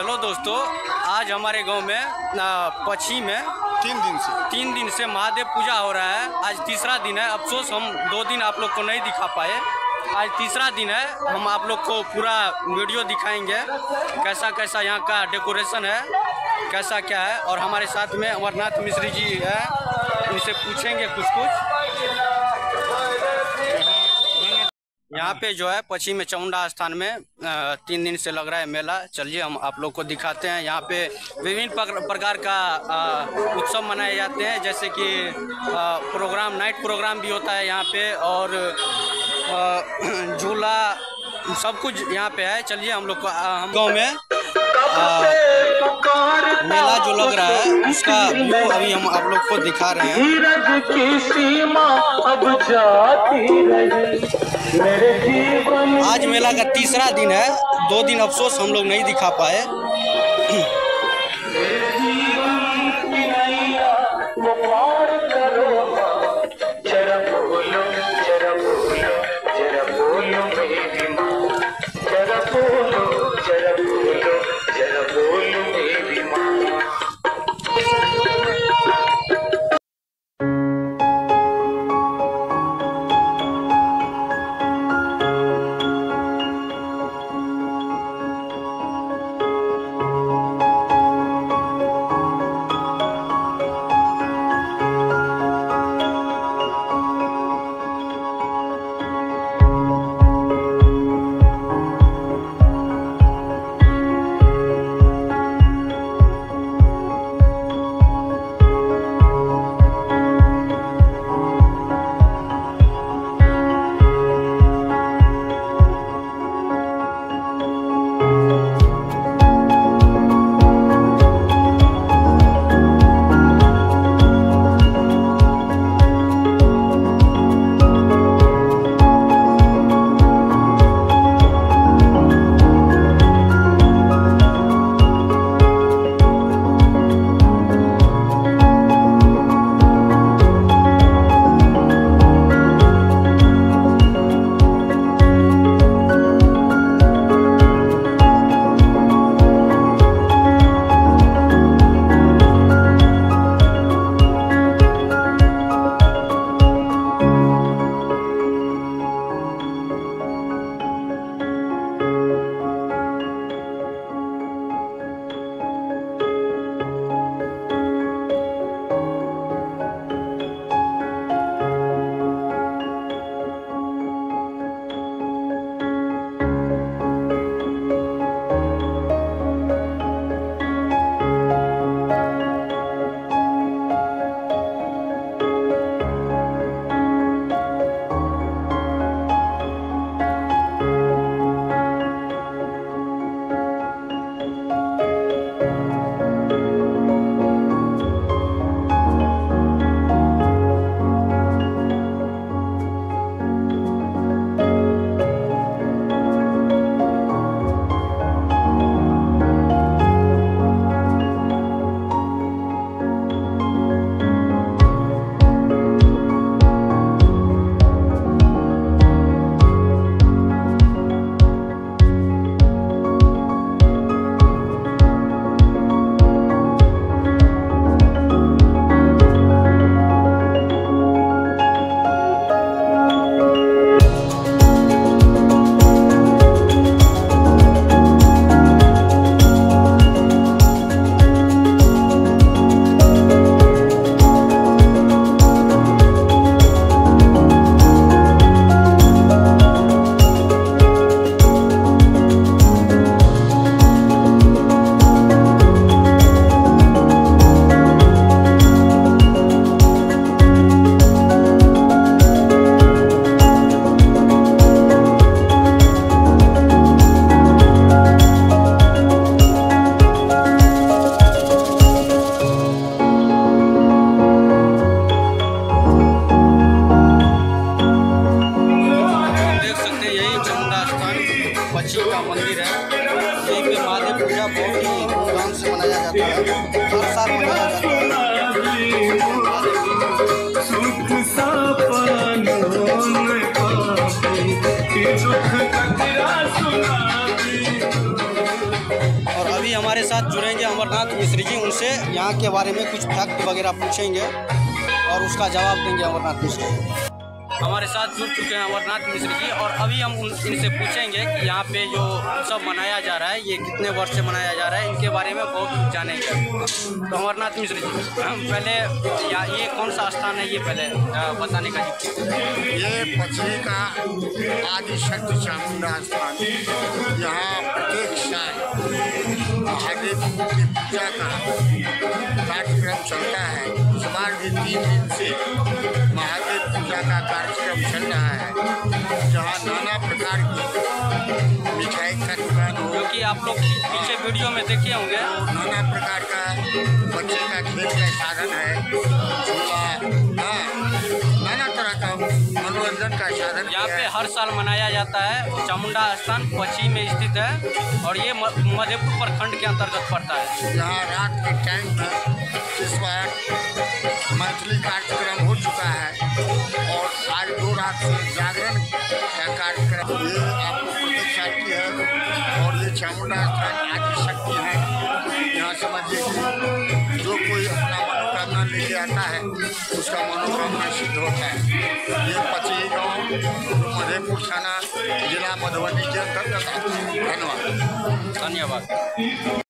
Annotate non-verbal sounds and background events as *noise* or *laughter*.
Hello दोस्तों आज हमारे गाँव में पक्षी में तीन दिन से। तीन दिन से महादेव पूजा हो रहा है। आज तीसरा दिन है। अफसोस हम दो दिन आप लोग को नहीं दिखा पाए। आज तीसरा दिन है। हम आप लोग को पूरा वीडियो दिखाएँगे। कैसा कैसा यहाँ का डेकोरेशन है कैसा क्या है। और हमारे साथ में अमरनाथ मिश्री जी है। इनसे पूछेंगे कुछ कुछ यहाँ पे जो है पश्चिम में चामुंडा स्थान में तीन दिन से लग रहा है मेला। चलिए हम आप लोग को दिखाते हैं। यहाँ पे विभिन्न प्रकार का उत्सव मनाए जाते हैं। जैसे कि प्रोग्राम नाइट प्रोग्राम भी होता है यहाँ पे और *clears throat* झूला सब कुछ यहाँ पे है। चलिए हम लोग को हम गाँव में मेला जो लग रहा है उसका व्यू अभी हम आप लोग को दिखा रहे हैं। की सीमा अब जाती रही। आज मेला का तीसरा दिन है। दो दिन अफसोस हम लोग नहीं दिखा पाए। यही चामुंडा स्थान पश्चिम का मंदिर है। यहीं पे महादेव पूजा बहुत ही धूमधाम से मनाया जाता है। हर साल मनाया जाता है। और अभी अभी हमारे साथ जुड़ेंगे अमरनाथ मिश्र जी उनसे यहाँ के बारे में कुछ फैक्ट वगैरह पूछेंगे और उसका जवाब देंगे अमरनाथ मिश्र जी। हमारे साथ जुड़ चुके हैं अमरनाथ मिश्र जी, और अभी हम उन, इनसे पूछेंगे कि यहाँ पे जो उत्सव मनाया जा रहा है, ये कितने वर्ष से मनाया जा रहा है, इनके बारे में बहुत कुछ जानेंगे। तो अमरनाथ मिश्र जी पहले, या ये कौन सा स्थान है, ये पहले बताने का ये पथरी का आदि शक्ति चामुंडा स्थान यहाँ प्रत्येक की पूजा का कार्यक्रम चलता है। बार भी तीन दिन से पूजा का कार्यक्रम चल रहा है जहाँ नाना प्रकार की मिठाई का दुकान हो जो कि आप लोग पीछे वीडियो में देखे होंगे। नाना प्रकार का बच्चे का खेल का साधन है झूला हाँ नाना तरह का मनोरंजन का साधन यहाँ पे हर साल मनाया जाता है चामुंडा स्थान पश्चिम में स्थित है और ये मधेपुर प्रखंड के अंतर्गत पड़ता है। यहाँ रात के टाइम में इस बार मैथिली कार्यक्रम हो चुका है चामुंडा स्थान आदि शक्ति है। यहाँ समझिए कि जो कोई अपना मनोकामना लेके आता है, उसका मनोकामना सिद्ध होता है। ये पची गाँव, मधेपुर थाना, जिला मधुबनी के अंतर्गत धन्यवाद। धन्यवाद।